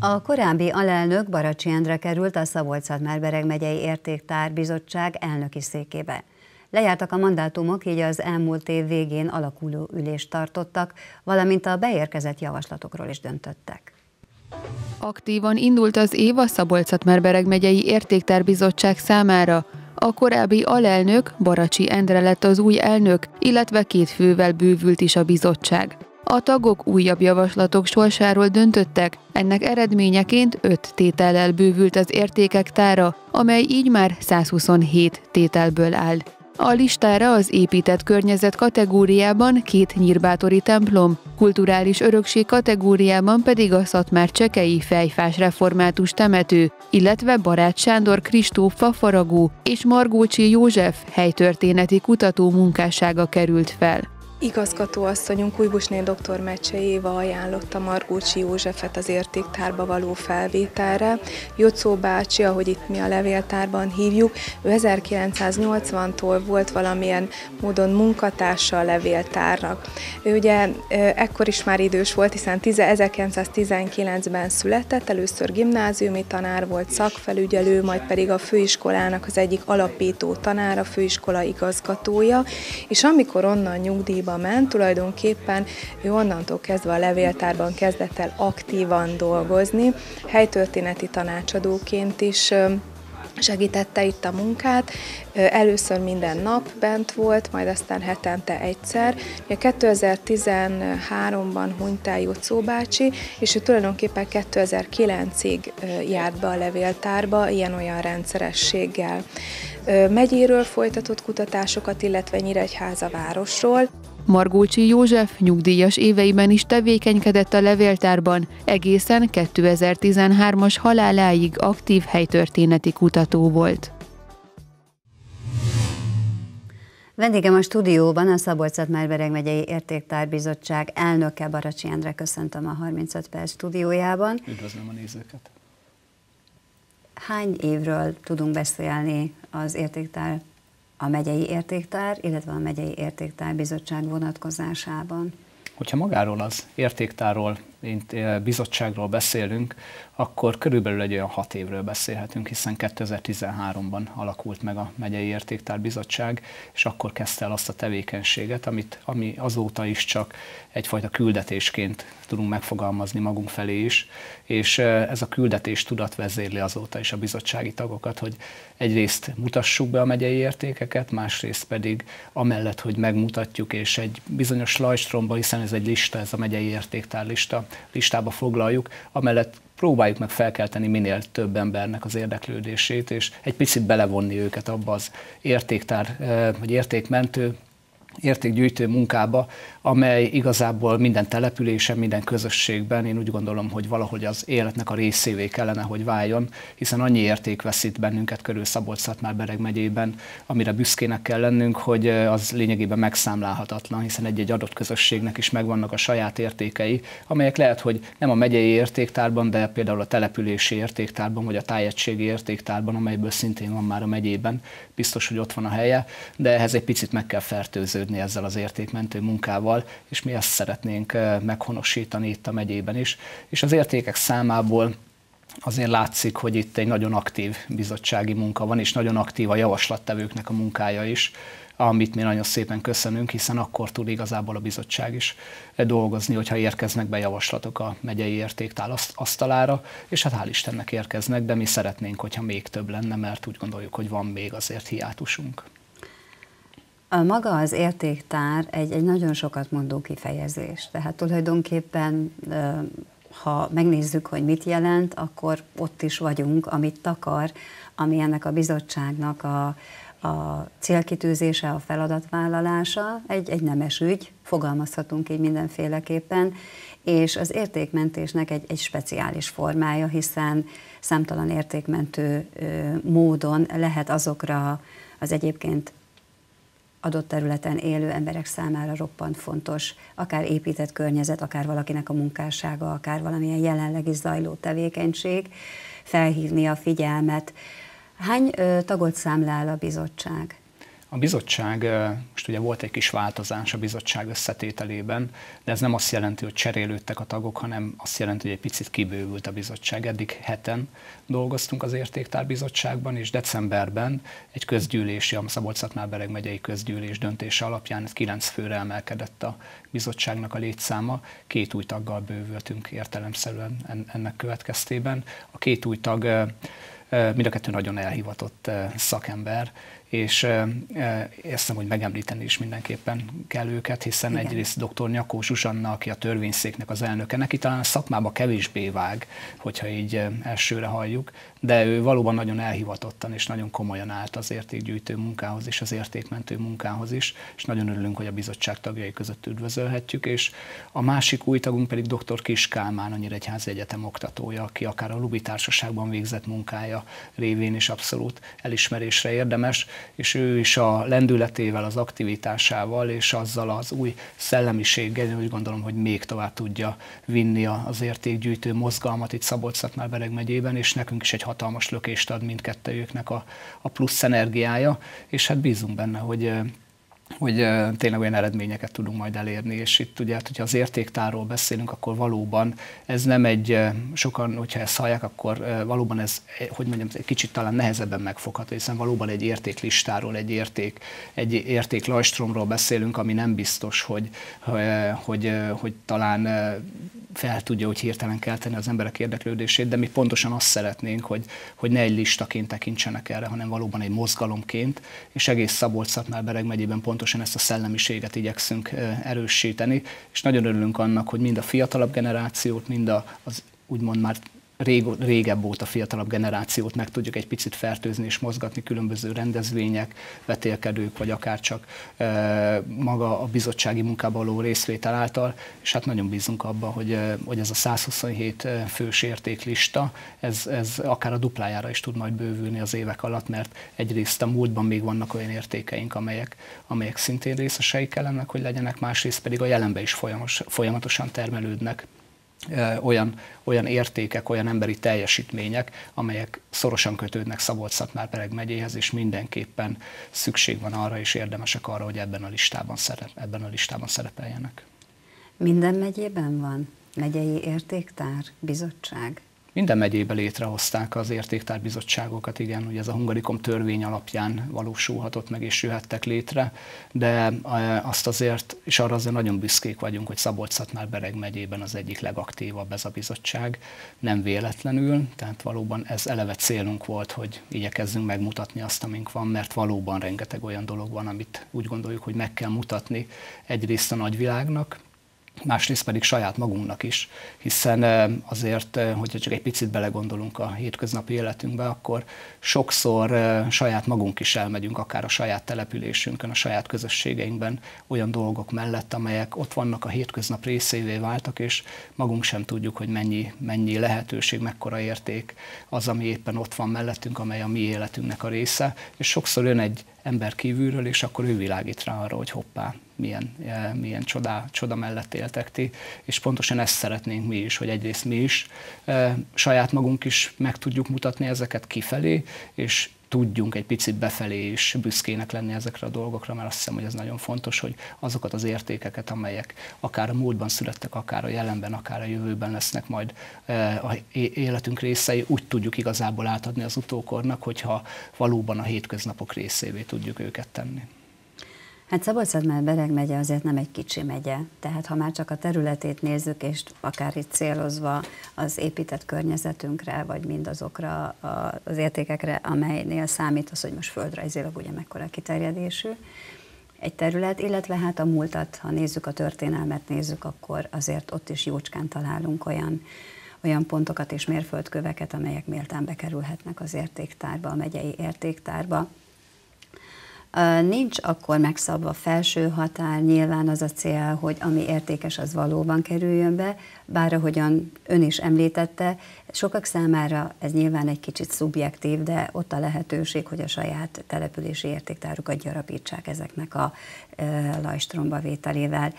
A korábbi alelnök Baracsi Endre került a szabolcs merbereg megyei értéktár bizottság elnöki székébe. Lejártak a mandátumok, így az elmúlt év végén alakuló ülést tartottak, valamint a beérkezett javaslatokról is döntöttek. Aktívan indult az év a szabolcs merbereg megyei értéktárbizottság számára. A korábbi alelnök, Baracsi Endre lett az új elnök, illetve két fővel bővült is a bizottság. A tagok újabb javaslatok sorsáról döntöttek, ennek eredményeként 5 tétellel bővült az értékek tára, amely így már 127 tételből áll. A listára az épített környezet kategóriában két nyírbátori templom, kulturális örökség kategóriában pedig a Szatmár Csekei fejfás református temető, illetve Barát Sándor Kristóf fafaragó és Margócsi József helytörténeti kutató munkássága került fel. Igazgatóasszonyunk Újbusné dr. Mecse Éva ajánlotta Margócsi Józsefet az értéktárba való felvételre. Jocó bácsi, ahogy itt mi a levéltárban hívjuk, ő 1980-tól volt valamilyen módon munkatársa a levéltárnak. Ő ugye ekkor is már idős volt, hiszen 1919-ben született, először gimnáziumi tanár volt, szakfelügyelő, majd pedig a főiskolának az egyik alapító tanára, főiskola igazgatója, és amikor onnan nyugdíj nyugdíjba ment, tulajdonképpen ő onnantól kezdve a levéltárban kezdett el aktívan dolgozni, helytörténeti tanácsadóként is segítette itt a munkát. Először minden nap bent volt, majd aztán hetente egyszer. 2013-ban hunyt el Jocó bácsi, és ő tulajdonképpen 2009-ig járt be a levéltárba ilyen-olyan rendszerességgel. Megyéről folytatott kutatásokat, illetve Nyíregyháza városról. Margócsi József nyugdíjas éveiben is tevékenykedett a levéltárban, egészen 2013-as haláláig aktív helytörténeti kutató volt. Vendégem a stúdióban a szabolcs merbereg megyei Értéktárbizottság elnöke Baracsi Endre köszöntöm a 35 perc stúdiójában. Üdvözlöm a nézőket! Hány évről tudunk beszélni az értéktár a megyei értéktár, illetve a megyei értéktár bizottság vonatkozásában. Hogyha magáról az eh, bizottságról beszélünk, akkor körülbelül egy olyan hat évről beszélhetünk, hiszen 2013-ban alakult meg a Megyei Értéktár Bizottság, és akkor kezdte el azt a tevékenységet, amit, ami azóta is csak egyfajta küldetésként tudunk megfogalmazni magunk felé is, és ez a küldetés tudat vezérli azóta is a bizottsági tagokat, hogy egyrészt mutassuk be a megyei értékeket, másrészt pedig amellett, hogy megmutatjuk, és egy bizonyos lajstromba, hiszen ez egy lista, ez a megyei értéktár lista, listába foglaljuk, amellett próbáljuk meg felkelteni minél több embernek az érdeklődését, és egy picit belevonni őket abba az értéktár, vagy értékmentő értékgyűjtő munkába, amely igazából minden településen, minden közösségben én úgy gondolom, hogy valahogy az életnek a részévé kellene, hogy váljon, hiszen annyi érték veszít bennünket körül szabolcs már Bereg megyében, amire büszkének kell lennünk, hogy az lényegében megszámlálhatatlan, hiszen egy-egy adott közösségnek is megvannak a saját értékei, amelyek lehet, hogy nem a megyei értéktárban, de például a települési értéktárban, vagy a tájegységi értéktárban, amelyből szintén van már a megyében, biztos, hogy ott van a helye, de ehhez egy picit meg kell fertőződni ezzel az értékmentő munkával, és mi ezt szeretnénk meghonosítani itt a megyében is. És az értékek számából azért látszik, hogy itt egy nagyon aktív bizottsági munka van, és nagyon aktív a javaslattevőknek a munkája is, amit mi nagyon szépen köszönünk, hiszen akkor tud igazából a bizottság is dolgozni, hogyha érkeznek be javaslatok a megyei értéktál asztalára, és hát hál' Istennek érkeznek, de mi szeretnénk, hogyha még több lenne, mert úgy gondoljuk, hogy van még azért hiátusunk. A maga az értéktár egy, egy nagyon sokat mondó kifejezés. Tehát tulajdonképpen, ha megnézzük, hogy mit jelent, akkor ott is vagyunk, amit takar, ami ennek a bizottságnak a, a célkitűzése, a feladatvállalása egy, egy nemes ügy, fogalmazhatunk így mindenféleképpen, és az értékmentésnek egy, egy speciális formája, hiszen számtalan értékmentő módon lehet azokra az egyébként adott területen élő emberek számára roppant fontos, akár épített környezet, akár valakinek a munkássága, akár valamilyen jelenlegi zajló tevékenység, felhívni a figyelmet. Hány ö, tagot számlál a bizottság? A bizottság, most ugye volt egy kis változás a bizottság összetételében, de ez nem azt jelenti, hogy cserélődtek a tagok, hanem azt jelenti, hogy egy picit kibővült a bizottság. Eddig heten dolgoztunk az Értéktárbizottságban, és decemberben egy közgyűlési, a szabolcs bereg megyei közgyűlés döntése alapján 9 főre emelkedett a bizottságnak a létszáma, két új taggal bővültünk értelemszerűen ennek következtében. A két új tag mind a kettő nagyon elhivatott szakember, és ezt hogy megemlíteni is mindenképpen kell őket, hiszen Igen. egyrészt dr. Nyakó Zsuzsanna, aki a törvényszéknek az elnöke, neki talán a szakmába kevésbé vág, hogyha így elsőre halljuk, de ő valóban nagyon elhivatottan és nagyon komolyan állt az értékgyűjtő munkához és az értékmentő munkához is, és nagyon örülünk, hogy a bizottság tagjai között üdvözölhetjük, és a másik új tagunk pedig dr. Kis Kálmán, a Nyíregyházi Egyetem oktatója, aki akár a Lubi Társaságban végzett munkája révén is abszolút elismerésre érdemes, és ő is a lendületével, az aktivitásával és azzal az új szellemiséggel, úgy gondolom, hogy még tovább tudja vinni az értékgyűjtő mozgalmat itt szabolcs bereg megyében, és nekünk is egy hatalmas lökést ad mindkettőjüknek a, a plusz energiája, és hát bízunk benne, hogy hogy tényleg olyan eredményeket tudunk majd elérni, és itt ugye, hát, hogyha az értéktáról beszélünk, akkor valóban ez nem egy, sokan, hogyha ezt hallják, akkor valóban ez, hogy mondjam, egy kicsit talán nehezebben megfogható, hiszen valóban egy értéklistáról, egy érték, egy érték lajstromról beszélünk, ami nem biztos, hogy, hogy, hogy talán fel tudja hogy hirtelen kelteni az emberek érdeklődését, de mi pontosan azt szeretnénk, hogy, hogy ne egy listaként tekintsenek erre, hanem valóban egy mozgalomként, és egész szabolcs Bereg megyében pontosan ezt a szellemiséget igyekszünk erősíteni, és nagyon örülünk annak, hogy mind a fiatalabb generációt, mind az úgymond már rég, régebb óta fiatalabb generációt meg tudjuk egy picit fertőzni és mozgatni különböző rendezvények, vetélkedők, vagy akár csak e, maga a bizottsági munkában való részvétel által, és hát nagyon bízunk abban, hogy, hogy ez a 127 fős értéklista, ez, ez akár a duplájára is tud majd bővülni az évek alatt, mert egyrészt a múltban még vannak olyan értékeink, amelyek, amelyek szintén részesei kellene, hogy legyenek, másrészt pedig a jelenben is folyamos, folyamatosan termelődnek olyan, olyan értékek, olyan emberi teljesítmények, amelyek szorosan kötődnek Szabolcs-Szatmár-Pereg megyéhez, és mindenképpen szükség van arra, és érdemesek arra, hogy ebben a listában, szerep, ebben a listában szerepeljenek. Minden megyében van megyei értéktár, bizottság? Minden megyébe létrehozták az értéktárbizottságokat, igen, ugye ez a Hungarikom törvény alapján valósulhatott meg és jöhettek létre, de e, azt azért, és arra azért nagyon büszkék vagyunk, hogy szabolcs Bereg megyében az egyik legaktívabb ez a bizottság, nem véletlenül, tehát valóban ez eleve célunk volt, hogy igyekezzünk megmutatni azt, amink van, mert valóban rengeteg olyan dolog van, amit úgy gondoljuk, hogy meg kell mutatni egyrészt a nagyvilágnak, másrészt pedig saját magunknak is, hiszen azért, hogyha csak egy picit belegondolunk a hétköznapi életünkbe, akkor sokszor saját magunk is elmegyünk, akár a saját településünkön, a saját közösségeinkben olyan dolgok mellett, amelyek ott vannak a hétköznap részévé váltak, és magunk sem tudjuk, hogy mennyi, mennyi lehetőség, mekkora érték az, ami éppen ott van mellettünk, amely a mi életünknek a része, és sokszor jön egy ember kívülről, és akkor ő világít rá arra, hogy hoppá, milyen, eh, milyen csodá, csoda mellett éltek ti, és pontosan ezt szeretnénk mi is, hogy egyrészt mi is e, saját magunk is meg tudjuk mutatni ezeket kifelé, és tudjunk egy picit befelé is büszkének lenni ezekre a dolgokra, mert azt hiszem, hogy ez nagyon fontos, hogy azokat az értékeket, amelyek akár a múltban születtek, akár a jelenben, akár a jövőben lesznek majd e, a életünk részei, úgy tudjuk igazából átadni az utókornak, hogyha valóban a hétköznapok részévé tudjuk őket tenni. Hát szabolcs Bereg megye azért nem egy kicsi megye, tehát ha már csak a területét nézzük, és akár itt célozva az épített környezetünkre, vagy mindazokra az értékekre, amelynél számít az, hogy most földrajzilag ugye mekkora kiterjedésű egy terület, illetve hát a múltat, ha nézzük a történelmet, nézzük, akkor azért ott is jócskán találunk olyan olyan pontokat és mérföldköveket, amelyek méltán bekerülhetnek az értéktárba, a megyei értéktárba. Nincs akkor megszabva felső határ, nyilván az a cél, hogy ami értékes, az valóban kerüljön be, bár ahogyan ön is említette, sokak számára ez nyilván egy kicsit szubjektív, de ott a lehetőség, hogy a saját települési értéktárukat gyarapítsák ezeknek a lajstromba vételével.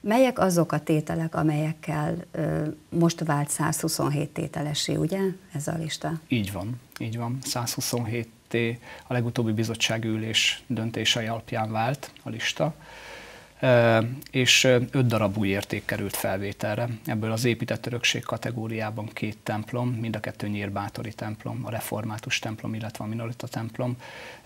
Melyek azok a tételek, amelyekkel ö, most vált 127 tételesé, ugye ez a lista? Így van, így van. 127 ketté, a legutóbbi bizottsági ülés döntései alapján vált a lista és öt darab új érték került felvételre. Ebből az épített örökség kategóriában két templom, mind a kettő nyírbátori templom, a református templom, illetve a minorita templom.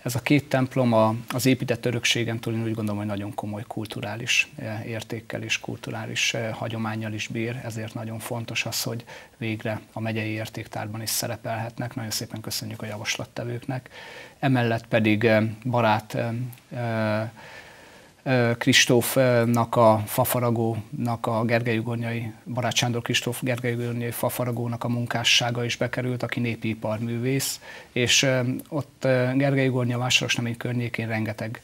Ez a két templom az épített örökségen túl én úgy gondolom, hogy nagyon komoly kulturális értékkel és kulturális hagyományjal is bír, ezért nagyon fontos az, hogy végre a megyei értéktárban is szerepelhetnek. Nagyon szépen köszönjük a javaslattevőknek. Emellett pedig barát Kristófnak a fafaragónak, a Gergely Ugornyai, Barát Sándor Kristóf Gergely Ugornyai fafaragónak a munkássága is bekerült, aki népi iparművész, és ott Gergely Ugornya Vásárosnemény környékén rengeteg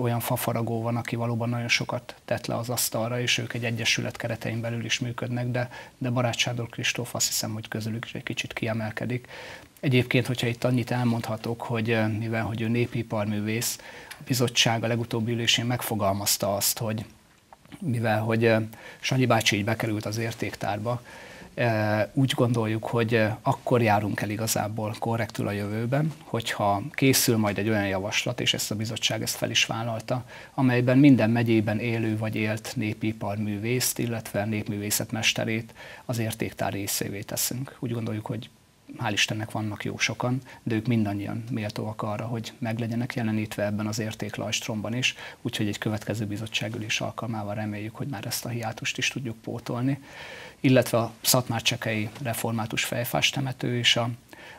olyan fafaragó van, aki valóban nagyon sokat tett le az asztalra, és ők egy egyesület keretein belül is működnek, de, de Barát Sándor Kristóf azt hiszem, hogy közülük is egy kicsit kiemelkedik. Egyébként, hogyha itt annyit elmondhatok, hogy mivel hogy ő népiparművész, a bizottság a legutóbbi ülésén megfogalmazta azt, hogy mivel hogy Sanyi bácsi így bekerült az értéktárba, úgy gondoljuk, hogy akkor járunk el igazából korrektül a jövőben, hogyha készül majd egy olyan javaslat, és ezt a bizottság ezt fel is vállalta, amelyben minden megyében élő vagy élt népiparművészt, illetve népművészetmesterét az értéktár részévé teszünk. Úgy gondoljuk, hogy hál' Istennek vannak jó sokan, de ők mindannyian méltóak arra, hogy meglegyenek jelenítve ebben az értéklajstromban is, úgyhogy egy következő bizottságülés alkalmával reméljük, hogy már ezt a hiátust is tudjuk pótolni. Illetve a Szatmárcsekei református fejfás temető és a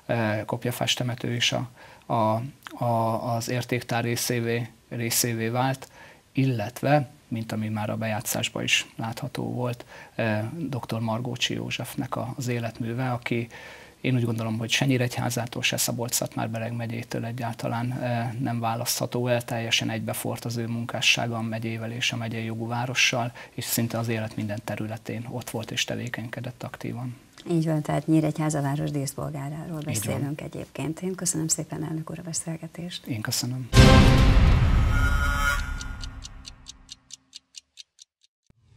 e, kopjafás temető is a, a, a, az értéktár részévé, részévé vált, illetve mint ami már a bejátszásban is látható volt, e, dr. Margócsi Józsefnek az életműve, aki én úgy gondolom, hogy se Nyíregyházától, se Szabolcs-Szatmár-Bereg megyétől egyáltalán eh, nem választható el, teljesen egybefort az ő munkássága a megyével és a megyei jogú várossal, és szinte az élet minden területén ott volt és tevékenykedett aktívan. Így van, tehát Nyíregyháza város díszpolgáráról beszélünk egyébként. Én köszönöm szépen elnök úr a beszélgetést. Én köszönöm.